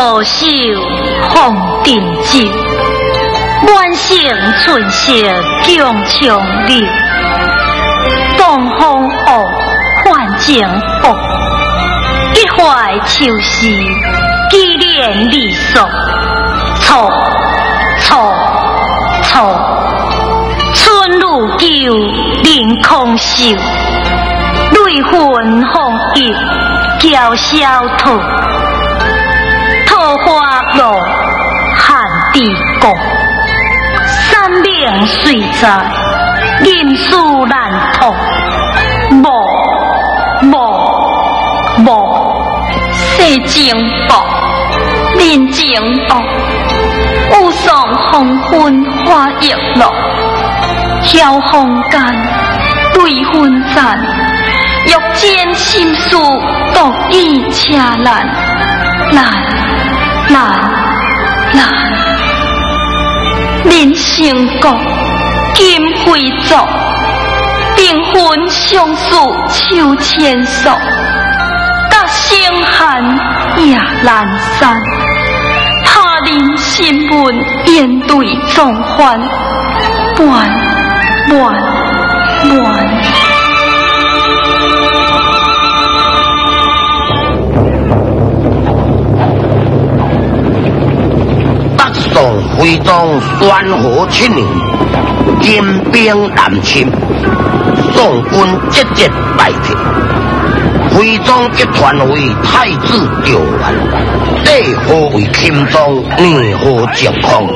红素手，红定酒，满城春色强强烈。东风恶，换情福，一怀秋思，纪念离索。错错错，春如旧，人空瘦，泪痕红叶娇小兔，地宫，三命随在，银树难托，无无无，世情薄，人情薄。雾送红昏花叶落，晓风干对昏残，欲笺心事独倚车难，难难难。人生国金辉作，订婚相思秋千索，隔星寒夜阑珊。临新闻面对状况，乱乱乱。徽宗宣和七年，金兵南侵，宋军节节败退。徽宗集团为太子赵元，帝号为钦宗，年号靖康。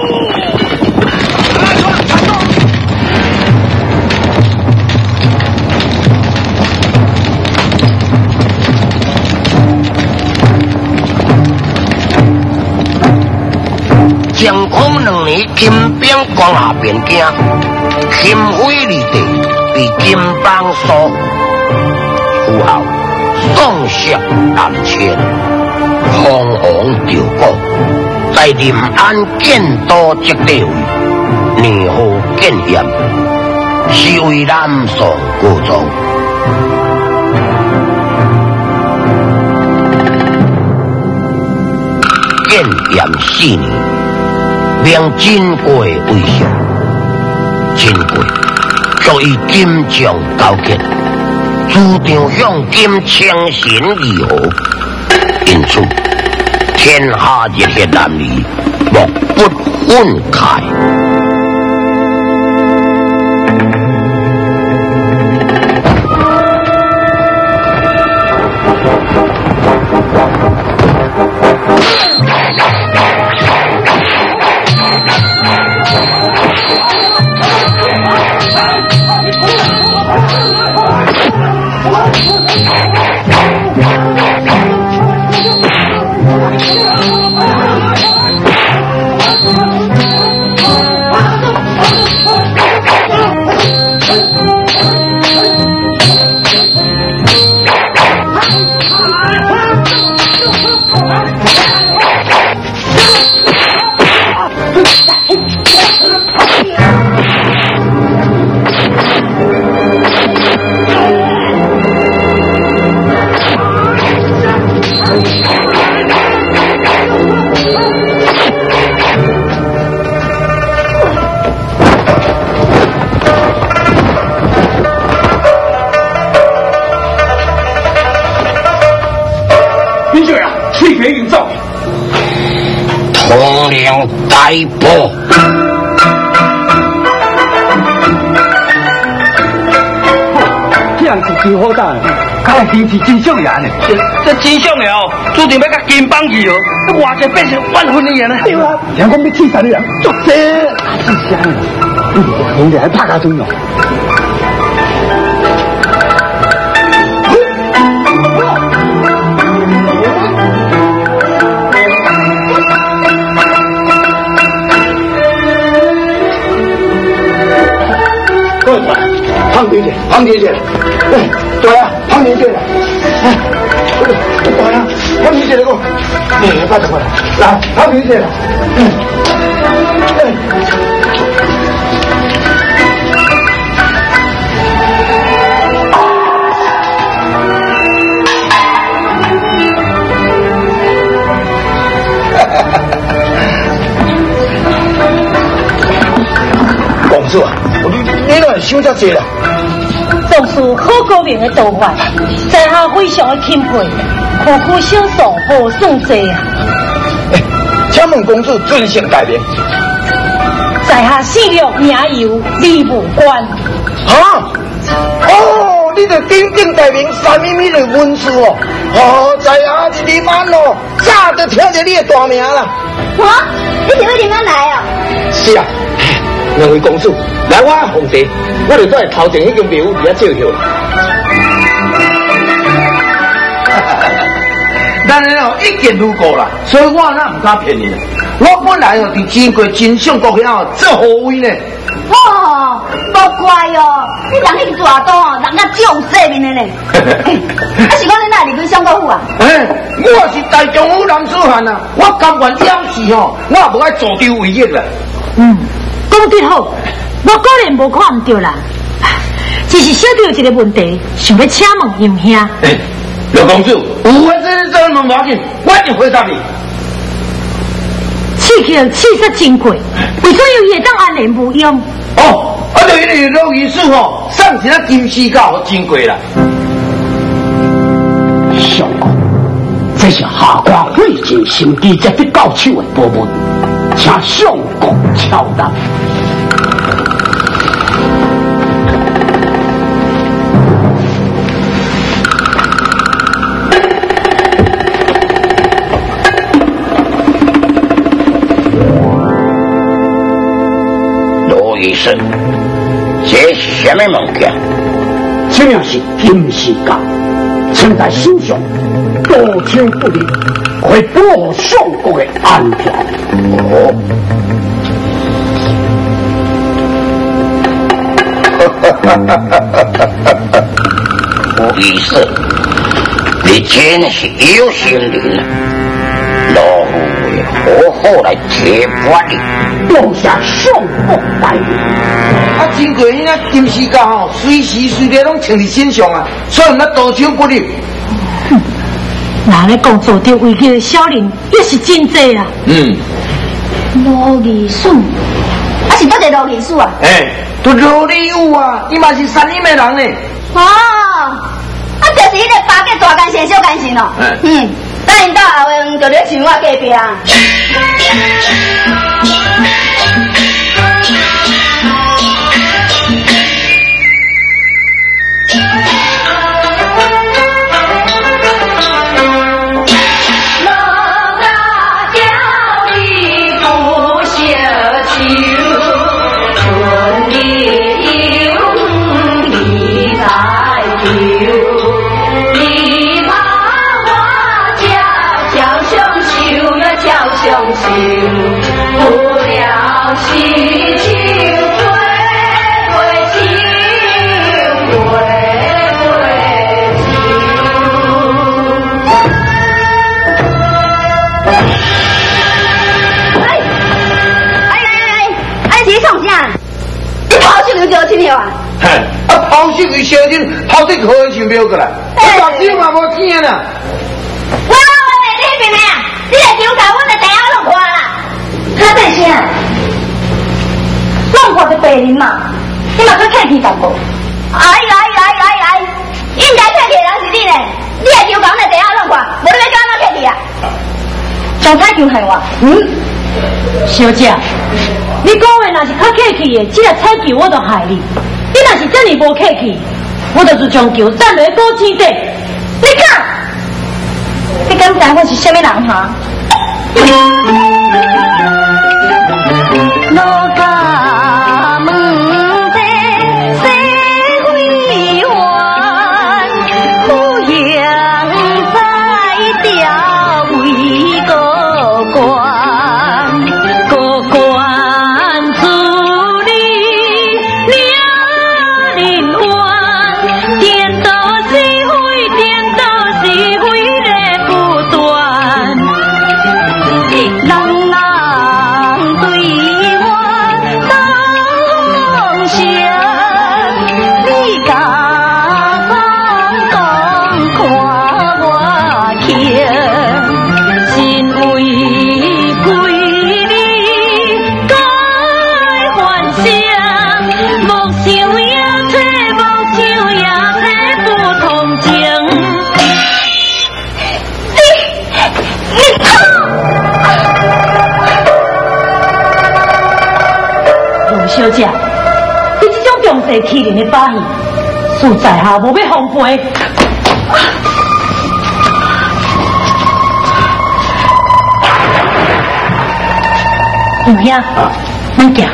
靖康两年，金兵攻下边境，钦徽立地被金邦所符号。宋色南迁，凤凰吊国，在临安建都即地位，年号建炎，是为南宋国宗。建炎四年，命金贵为相，金贵属于金将高洁。主张向金称神义和，因此天下热血男儿莫不愤慨。逮捕！这样是真好打，看来天是真像样呢。这真相的哦，注定要甲金榜去哦，这外界变成万分的人呢。对啊，人讲要刺杀你啊！作死，刺杀你，你们还怕他中哦？胖姐姐，哎，对啊，胖姐姐，哎，大爷，胖姐姐来过，哎，大姐过来，来，胖姐姐，哎，哎。公子，我你你那休假接的。总是好高明的道法，在下非常的钦佩，苦苦小数何算济啊！请问公主尊姓大名？在下姓玉名游李武官。啊？哦，你的鼎鼎大名，三米米的文字哦。哦，在下是林安哦，早就听着你的大名了。我？你是为林安来啊？是啊。两位公主，来我皇帝，我哋都系头前迄间庙而家照笑。但系哦，一见如故啦，所以我那唔敢骗你。我本来哦，伫经过真相国遐哦，做何位呢？哇，无怪哦，你人去大多哦，人家有生命的呢。啊，是讲你哪里去相国府啊？哎，我是大丈夫男子汉啊，我甘愿了事哦，我也无爱坐丢为业啦。嗯。讲得好，我个人无看唔对啦，只是小弟有一个问题，想要请问杨兄。刘公主，有问这这么要紧，我一定回答你。气球气色金贵，为什有也当安然无用？哦，啊，就因为老医师吼，送一个金丝膏金贵啦。相公，这是下官费尽心机才得到手的宝物。请相公敲打。这是什么物件？这样是金丝甲，穿在心上，多枪不离，会保护相公的安全。哦，哈哈哈哈哈哈！不意思，你真是有心人啊！老夫会好好来提拔你，留下相公待你。啊，经过那金丝甲吼，随时随地拢穿在身上啊，所以那刀枪不离。哼，那你讲做着危机的小人也是真济啊。嗯。罗丽树，啊是多个罗丽树啊？哎，都罗丽有啊，伊嘛是山里面人呢。哦，啊就是迄个八个大干线、小干线哦。嗯。嗯，等因到后院就咧想我隔壁。小金跑去可以想不过来，我把钱嘛无钱啦。喂喂喂，你边啊？你来酒家，我来等下弄花啦。他在先，弄花的白人嘛，你嘛去客气淡薄。哎呀哎呀哎呀哎呀，应该客气的人是你呢。你来酒家，我来等下弄花，无你要干哪客气啊？上太就害我。嗯，小姐，你讲话那是较客气的，这个彩球我都害你。你若是这么无客气，我就是将球站来高天地。你看，你敢知我是什么人哈？老家。你这种重视欺人的把戏，实在下无要奉陪。有兄，慢行。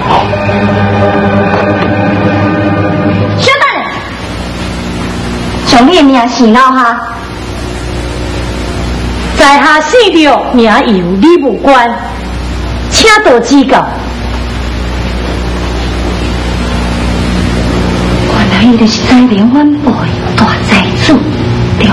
小蛋，从你的名姓闹哈，在下姓刘，名由李武官，请多指教。原来伊就是在连晚辈大财主对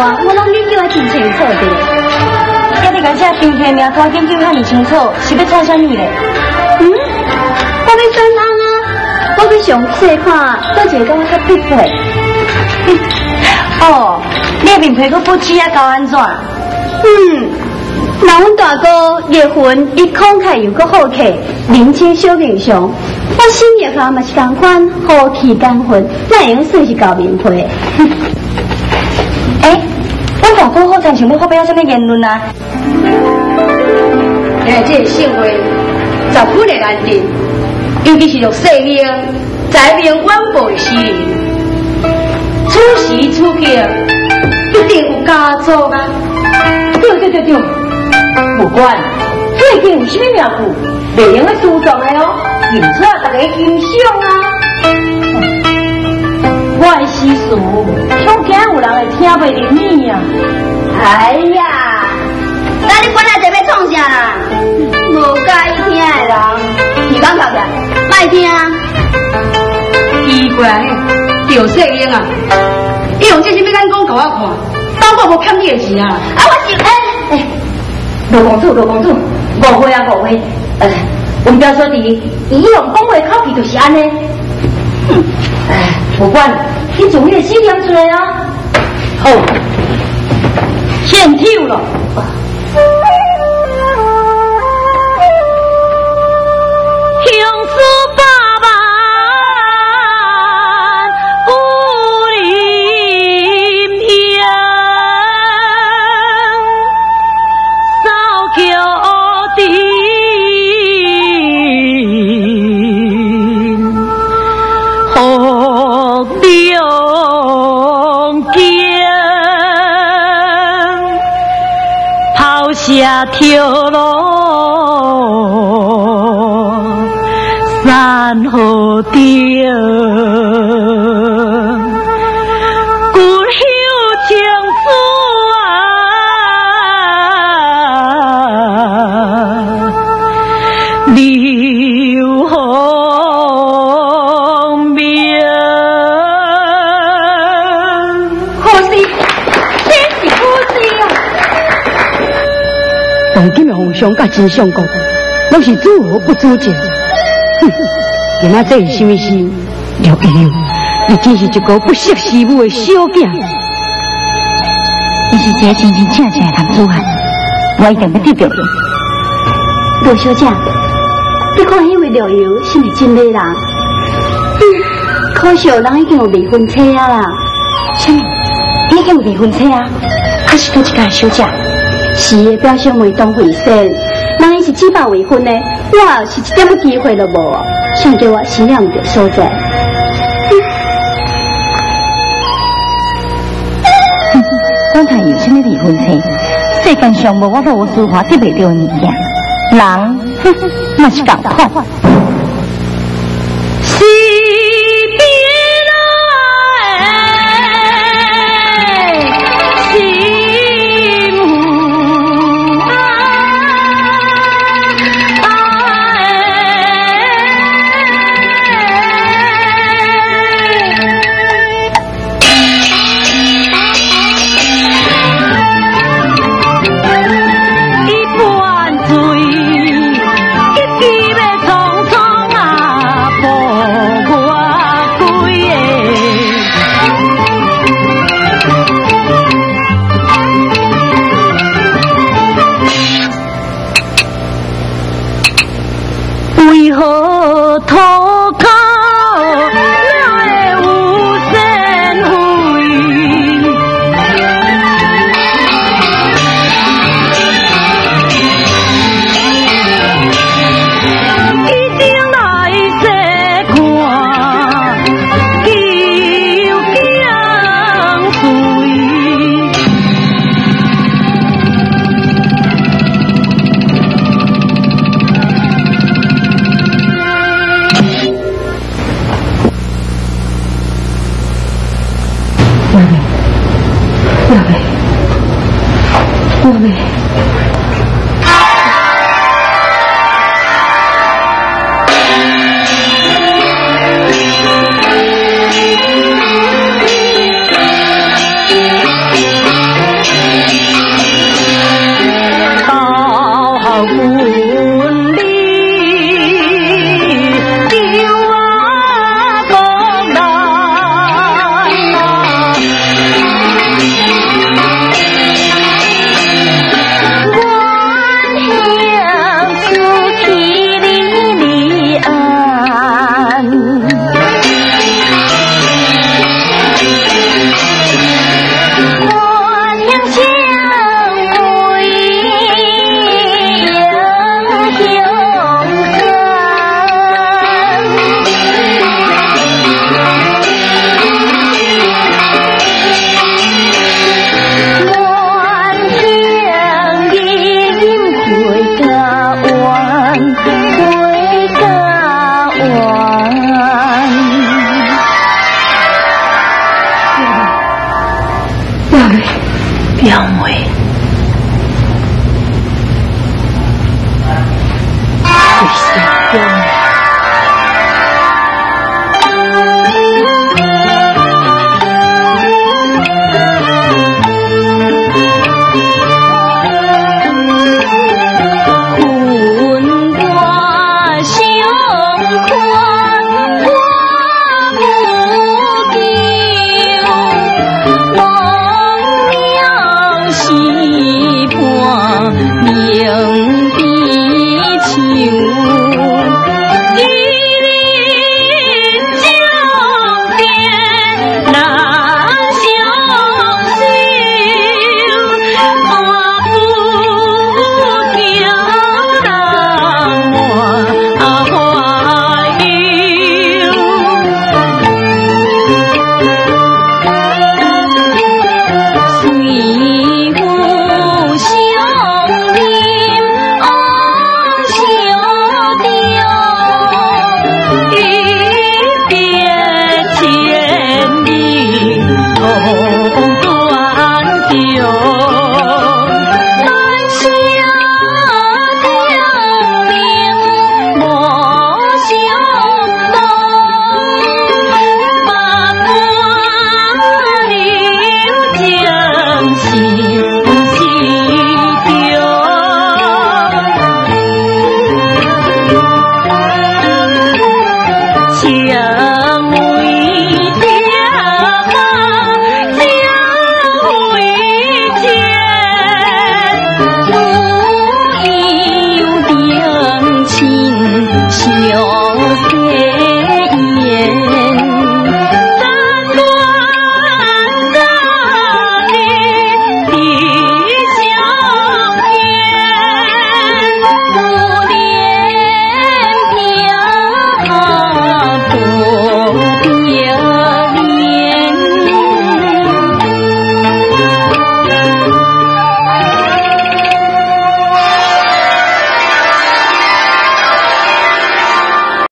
我拢研究啊真清楚的。要你讲这新天名头研究遐尼清楚，是要创啥物咧？嗯，我要转人啊！我要上细看，多一个跟我较匹配。哦，你的面皮搁不止啊，搞安怎？嗯，那阮大哥结婚，伊慷慨又搁好客，年轻小平雄。我心业下嘛是同款，好气干婚，那会用算是搞面皮。哎、阮大哥好像想要发表什么言论啊？哎，这个社会十分的安定，尤其是从细命在命晚辈时，此时此刻一定有家族啊！对对对对，不管最近有什么名句，袂用个注重的哦，引出来大家欣赏啊。我的诗词，恐惊有人会听袂入耳啊。哎呀，那你本来就要创啥啦？无介意听的人，耳光靠起来，卖听啊！奇怪呢，赵世英啊，伊用这些要咱讲给我看，当我无欠你的钱啊！啊，我是哎哎，罗公主，罗公主，误会啊误会。呃，我们表说弟，以用讲话口气就是安尼。哼，哎，不管，你从你的心念出来啊。好，献跳了。下跳落山河丢，当今的皇上甲真相公，拢是诸恶不诛者。哼哼，今仔这是什么事？刘一刘，你真是一个不识时务的小囝。你是一个真真正正的男子汉，我一定要得到你。罗小姐，你看迄位刘游是咪真美人？嗯，可惜人已经有未婚妻啊啦。什么？已经有离婚妻啊？还是多一个小姐？是的，表现为当回事。那你是几把未婚呢，我是一点机会都无，想叫我心凉着所在刚才有心的离婚生，这间上无我都我说话得袂着你呀。人，那是搞错。